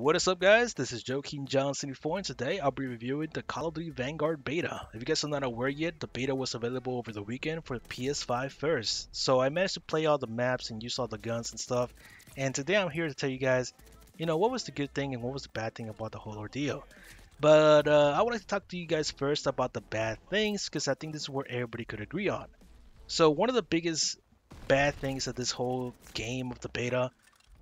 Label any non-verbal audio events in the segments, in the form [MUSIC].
What is up guys? This is Joaquin Johnson 4 and today I'll be reviewing the Call of Duty Vanguard beta. If you guys are not aware yet, the beta was available over the weekend for PS5 first. So I managed to play all the maps and use all the guns and stuff. And today I'm here to tell you guys, you know, what was the good thing and what was the bad thing about the whole ordeal. But uh, I like to talk to you guys first about the bad things because I think this is where everybody could agree on. So one of the biggest bad things of this whole game of the beta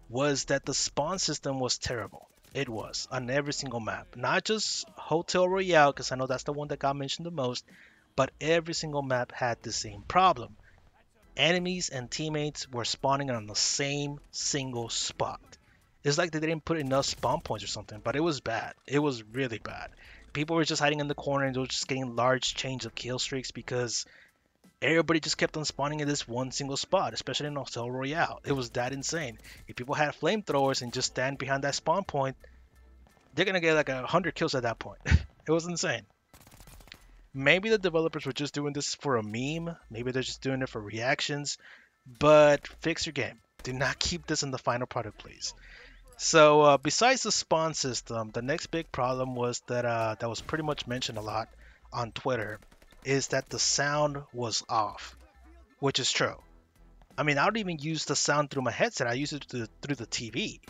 was that the spawn system was terrible. It was on every single map, not just Hotel Royale, because I know that's the one that got mentioned the most, but every single map had the same problem. Enemies and teammates were spawning on the same single spot. It's like they didn't put enough spawn points or something, but it was bad. It was really bad. People were just hiding in the corner and they were just getting large change of kill streaks because everybody just kept on spawning in this one single spot, especially in Hotel Royale. It was that insane. If people had flamethrowers and just stand behind that spawn point, they're gonna get like a hundred kills at that point. [LAUGHS] it was insane. Maybe the developers were just doing this for a meme. Maybe they're just doing it for reactions. But fix your game. Do not keep this in the final product, please. So uh, besides the spawn system, the next big problem was that uh, that was pretty much mentioned a lot on Twitter is that the sound was off, which is true. I mean, I don't even use the sound through my headset. I use it through, through the TV.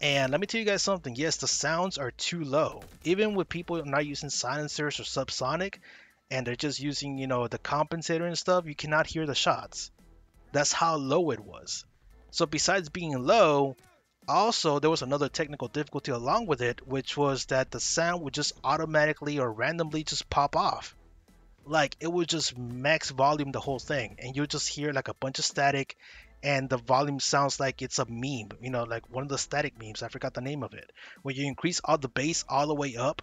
And let me tell you guys something. Yes, the sounds are too low. Even with people not using silencers or subsonic, and they're just using, you know, the compensator and stuff, you cannot hear the shots. That's how low it was. So besides being low, also there was another technical difficulty along with it, which was that the sound would just automatically or randomly just pop off like it would just max volume the whole thing and you just hear like a bunch of static and the volume sounds like it's a meme you know like one of the static memes i forgot the name of it. When you increase all the bass all the way up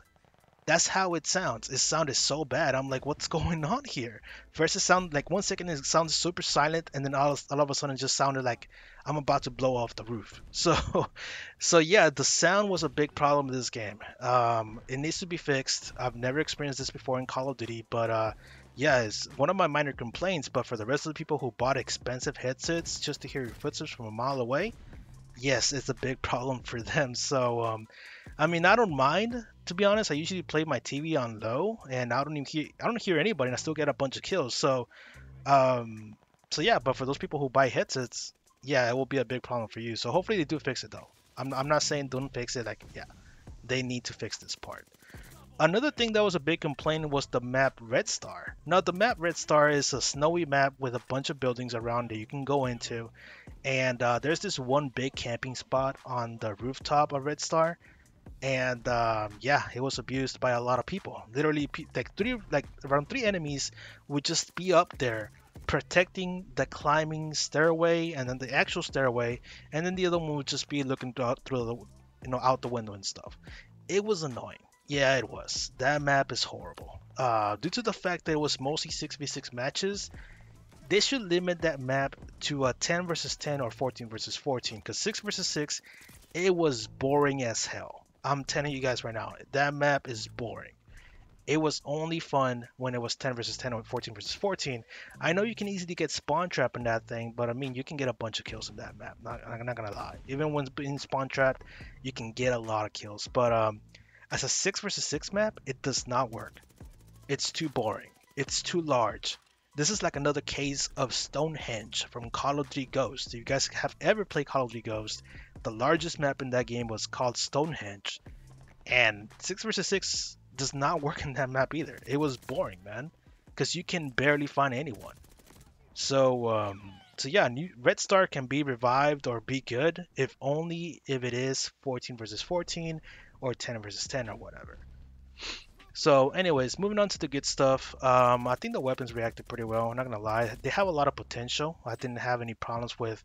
that's how it sounds. It sounded so bad. I'm like what's [LAUGHS] going on here? First it sounded like one second it sounded super silent and then all, all of a sudden it just sounded like i'm about to blow off the roof. [LAUGHS] So so yeah the sound was a big problem in this game. Um, it needs to be fixed. I've never experienced this before in call of duty but uh, yeah, it's one of my minor complaints, but for the rest of the people who bought expensive headsets just to hear your footsteps from a mile away, yes, it's a big [LAUGHS] problem for them. So, um, I mean, I don't mind to be honest. I usually play my TV on low, and I don't even hear I don't hear anybody, and I still get a bunch of kills. So, um, so yeah. But for those people who buy headsets, yeah, it will be a big problem for you. So hopefully they do fix it though. I'm I'm not saying don't fix it. Like yeah, they need to fix this part. Another thing that was a big complaint was the map Red Star. Now the map Red Star is a snowy map with a bunch of buildings around that you can go into, and uh, there's this one big camping spot on the rooftop of Red Star, and um, yeah, it was abused by a lot of people. Literally, like three, like around three enemies would just be up there protecting the climbing stairway and then the actual stairway, and then the other one would just be looking through, through the, you know, out the window and stuff. It was annoying. Yeah, it was. That map is horrible. Uh, due to the fact that it was mostly 6v6 matches, they should limit that map to a 10 versus 10 or 14 versus 14 because 6 versus 6 it was boring as hell i'm telling you guys right now that map is boring it was only fun when it was 10 versus 10 or 14 versus 14 i know you can easily get spawn trap in that thing but i mean you can get a bunch of kills in that map not, i'm not gonna lie even when being spawn trapped you can get a lot of kills but um as a 6 versus 6 map, it does not work. It's too boring. It's too large. This is like another case of Stonehaven from Call of Duty Ghost. If you guys have ever played Call of Duty Ghost, the largest map in that game was called Stonehaven. And 6 versus 6 does not work in that map either. It was boring, man. Because you can barely find anyone. So, um, so yeah, new, Red Star can be revived or be good, if only if it is 14 versus 14 or 10 versus 10 or whatever. So, anyways, moving on to the good stuff. Um, I think the weapons reacted pretty well. I'm not gonna lie, they have a lot of potential. I didn't have any problems with,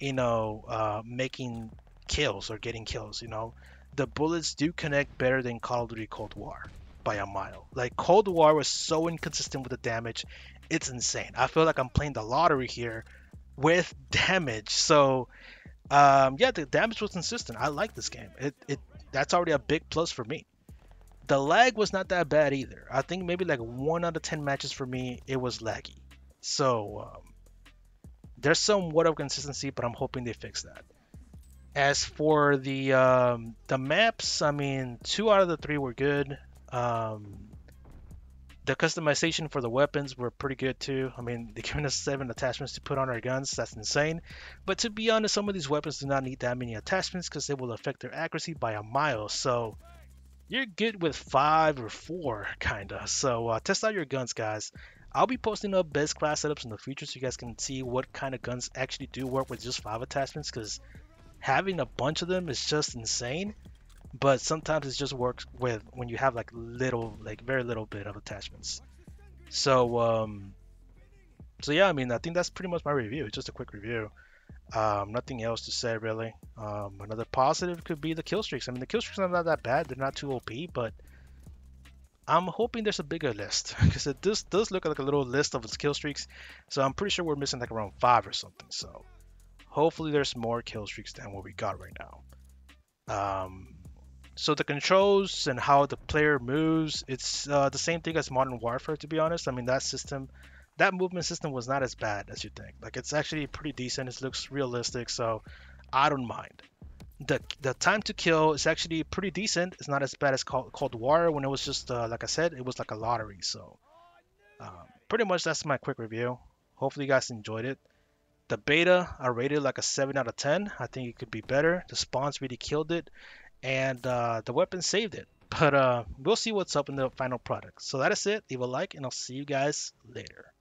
you know, uh, making kills or getting kills. You know, the bullets do connect better than Call of Duty Cold War by a mile. Like Cold War was so inconsistent with the damage, it's insane. I feel like I'm playing the lottery here with [LAUGHS] damage. So, um, yeah, the damage was consistent. I like this game. It it that's already a big plus for me. The lag was not that bad either. I think maybe like one out of 10 matches for me, it was laggy. So um, there's somewhat of consistency, but I'm hoping they fix that. As for the um, the maps, I mean, two out of the three were good. Um, the customization for the weapons were pretty good too. I mean, [LAUGHS] they're giving us seven attachments to put on our guns. That's insane. But to be honest, some of these weapons do not need that many attachments because they will affect their accuracy by a mile. So you're good with five or four, kinda. So uh, test out your guns, guys. I'll be posting up best class setups in the future so you guys can see what kind of guns actually do work with just five attachments because having a bunch of them is just insane but sometimes it just works with when you have like little like very little bit of attachments so um so yeah i mean i think that's pretty much my review it's just a quick review um nothing else to say really. Um another positive could be the kill streaks. I mean the kill streaks are not that bad. They're not too op but i'm hoping there's a bigger list [LAUGHS] because it does does look like a little list of kill streaks. So i'm pretty sure we're missing like around five or something. So hopefully there's more kill streaks than what we got right now. Um so the controls and how the player moves, it's uh, the same thing as Modern Warfare, to be honest. I mean, that system, that movement system was not as bad as you think. Like, it's actually pretty decent. It looks realistic, so I don't mind. The, the time to kill is actually pretty decent. It's not as bad as Cold, Cold War when it was just, uh, like I said, it was like a lottery. So, um, pretty much that's my quick review. Hopefully, you guys enjoyed it. The beta, I rated like a 7 out of 10. I think it could be better. The spawns really killed it and uh, the weapon saved it. But uh, we'll see what's up in the final product. So that is it. Leave a like, and I'll see you guys later.